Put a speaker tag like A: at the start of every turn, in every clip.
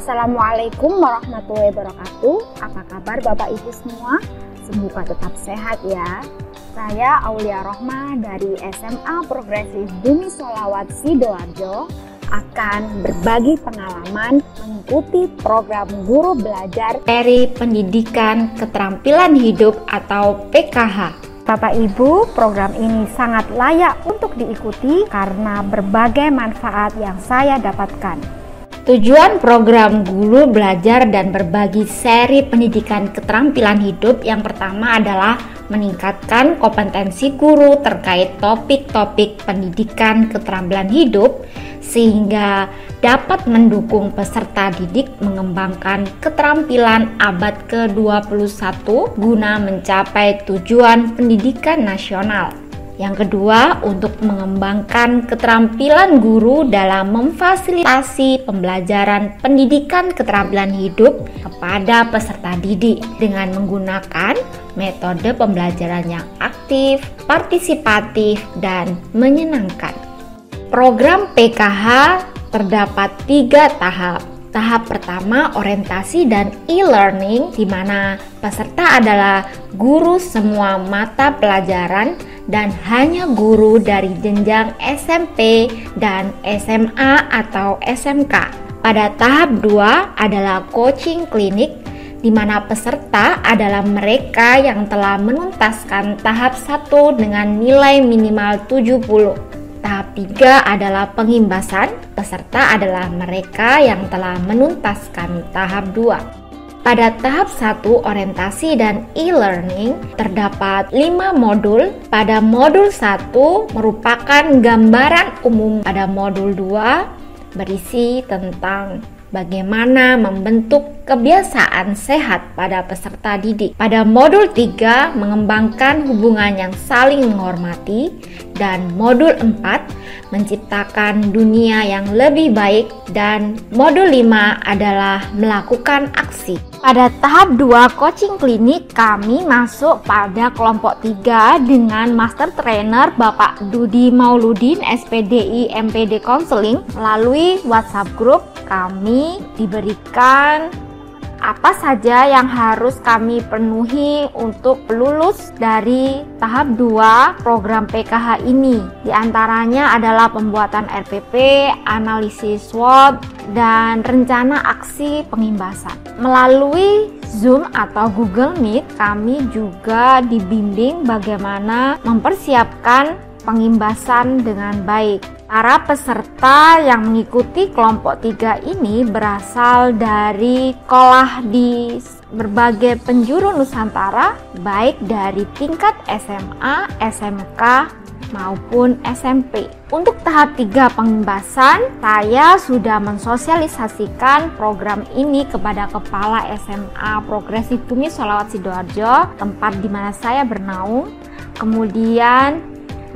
A: Assalamualaikum warahmatullahi wabarakatuh. Apa kabar Bapak Ibu semua? Semoga tetap sehat ya. Saya Aulia Rohma dari SMA Progresif Bumi Solawat Sidoarjo akan berbagi pengalaman mengikuti program guru belajar
B: dari pendidikan keterampilan hidup atau PKH.
A: Bapak Ibu, program ini sangat layak untuk diikuti karena berbagai manfaat yang saya dapatkan.
B: Tujuan program Guru Belajar dan Berbagi seri pendidikan keterampilan hidup yang pertama adalah meningkatkan kompetensi guru terkait topik-topik pendidikan keterampilan hidup sehingga dapat mendukung peserta didik mengembangkan keterampilan abad ke-21 guna mencapai tujuan pendidikan nasional. Yang kedua, untuk mengembangkan keterampilan guru dalam memfasilitasi pembelajaran pendidikan keterampilan hidup kepada peserta didik dengan menggunakan metode pembelajaran yang aktif, partisipatif, dan menyenangkan. Program PKH terdapat tiga tahap. Tahap pertama orientasi dan e-learning di mana peserta adalah guru semua mata pelajaran dan hanya guru dari jenjang SMP dan SMA atau SMK. Pada tahap 2 adalah coaching klinik di mana peserta adalah mereka yang telah menuntaskan tahap 1 dengan nilai minimal 70. Tahap 3 adalah pengimbasan. Peserta adalah mereka yang telah menuntaskan tahap 2. Pada tahap 1 orientasi dan e-learning terdapat 5 modul. Pada modul 1 merupakan gambaran umum. Pada modul 2 berisi tentang bagaimana membentuk kebiasaan sehat pada peserta didik. Pada modul 3 mengembangkan hubungan yang saling menghormati dan modul 4 menciptakan dunia yang lebih baik dan modul 5 adalah melakukan aksi. Pada tahap 2 coaching klinik kami masuk pada kelompok 3 dengan master trainer Bapak Dudi Mauludin SPDI MPD Counseling. Melalui WhatsApp group kami diberikan apa saja yang harus kami penuhi untuk lulus dari tahap 2 program PKH ini. Di antaranya adalah pembuatan RPP, analisis SWOT, dan rencana aksi pengimbasan. Melalui Zoom atau Google Meet, kami juga dibimbing bagaimana mempersiapkan pengimbasan dengan baik. Para peserta yang mengikuti kelompok tiga ini berasal dari sekolah di berbagai penjuru Nusantara, baik dari tingkat SMA, SMK, maupun SMP. Untuk tahap 3 pengimbasan, saya sudah mensosialisasikan program ini kepada Kepala SMA Progresif Bumi Solawat Sidoarjo, tempat di mana saya bernaung. Kemudian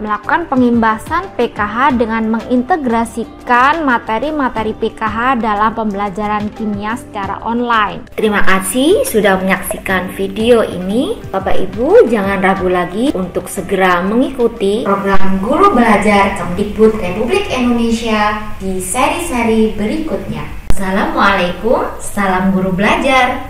B: melakukan pengimbasan PKH dengan mengintegrasikan materi-materi PKH dalam pembelajaran kimia secara online. Terima kasih sudah menyaksikan video ini. Bapak Ibu jangan ragu lagi untuk segera mengikuti program Guru Belajar Kemdikbud Republik Indonesia di seri-seri berikutnya. Assalamualaikum, salam guru belajar.